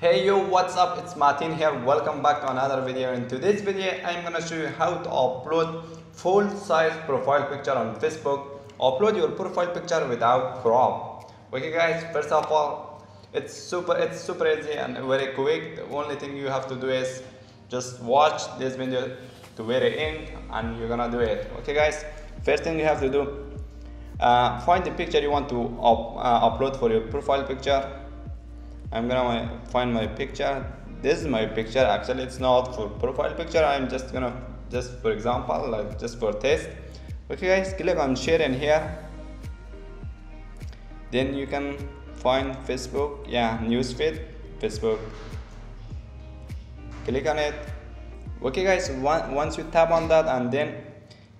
Hey yo, what's up? It's Martin here. Welcome back to another video. In today's video, I'm gonna show you how to upload full-size profile picture on Facebook. Upload your profile picture without crop. Okay, guys. First of all, it's super, it's super easy and very quick. The only thing you have to do is just watch this video to very end, and you're gonna do it. Okay, guys. First thing you have to do, uh, find the picture you want to up, uh, upload for your profile picture I'm gonna find my picture. This is my picture. Actually it's not for profile picture. I'm just gonna just for example like just for test. Okay guys click on share in here. Then you can find Facebook. Yeah newsfeed Facebook. Click on it. Okay guys once you tap on that and then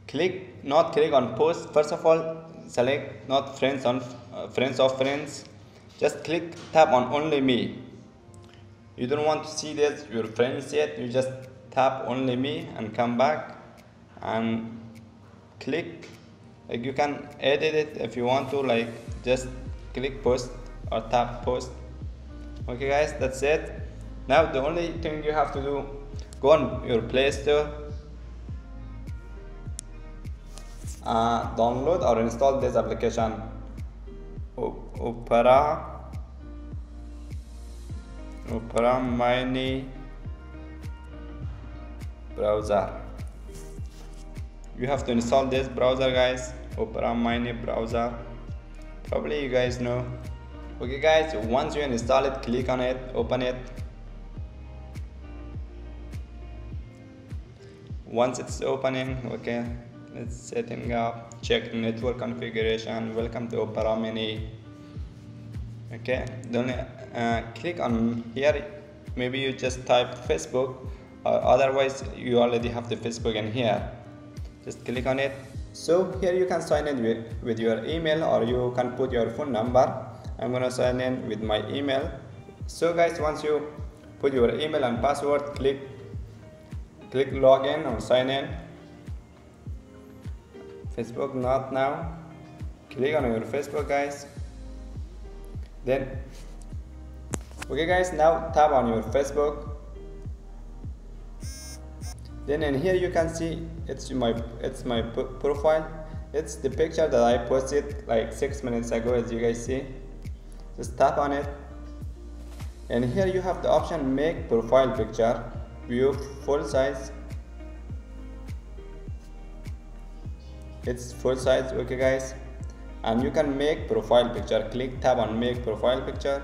click not click on post. First of all select not friends on uh, friends of friends just click tap on only me. You don't want to see this your friends yet. You just tap only me and come back and click. Like you can edit it if you want to like just click post or tap post. Okay guys that's it. Now the only thing you have to do go on your play store uh, download or install this application. Opera Opera Mini browser. You have to install this browser guys. Opera Mini browser. Probably you guys know. Okay guys once you install it click on it open it. Once it's opening okay it's setting up check network configuration. Welcome to opera mini okay then uh, click on here. Maybe you just type facebook. Or otherwise you already have the facebook in here. Just click on it. So here you can sign in with, with your email or you can put your phone number. I'm gonna sign in with my email. So guys once you put your email and password click click login or sign in. Facebook not now. Click on your facebook guys then okay guys now tap on your facebook. Then in here you can see it's my it's my profile. It's the picture that i posted like six minutes ago as you guys see. Just tap on it. And here you have the option make profile picture. View full size. It's full size okay guys and you can make profile picture. Click tab on make profile picture.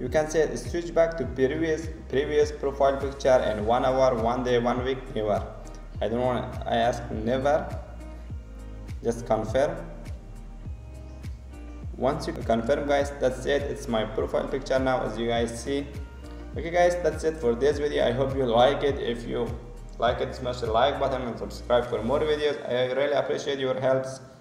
You can say switch back to previous previous profile picture in one hour one day one week never. I don't want i ask never. Just confirm. Once you confirm guys that's it. It's my profile picture now as you guys see. Okay guys that's it for this video. I hope you like it. If you like it smash the like button and subscribe for more videos. I really appreciate your helps